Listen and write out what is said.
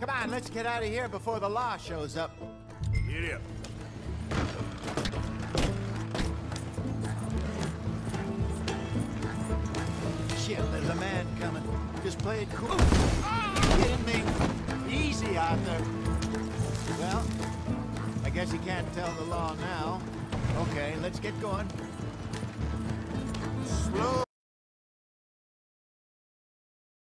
Come on, let's get out of here before the law shows up. Giddy up. Shit, there's a man coming. Just play it cool. You kidding me? Easy, Arthur. Well, I guess he can't tell the law now. Okay, let's get going. Slow